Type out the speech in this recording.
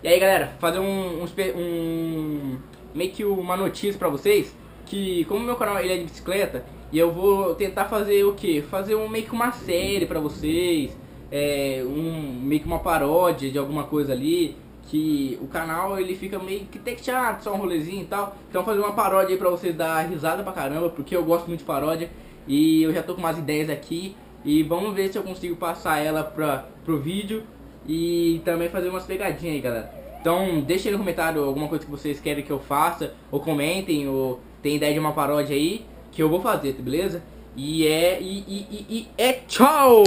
E aí galera, fazer um, um, um meio que uma notícia pra vocês que como meu canal ele é de bicicleta e eu vou tentar fazer o que? Fazer um meio que uma série pra vocês, é, um meio que uma paródia de alguma coisa ali que o canal ele fica meio que chato, só um rolezinho e tal. Então fazer uma paródia aí pra vocês dar risada pra caramba, porque eu gosto muito de paródia e eu já tô com umas ideias aqui e vamos ver se eu consigo passar ela pra, pro vídeo e também fazer umas pegadinhas aí, galera. Então deixem no comentário alguma coisa que vocês querem que eu faça, ou comentem, ou tem ideia de uma paródia aí, que eu vou fazer, beleza? E é, e, e, e, e é tchau!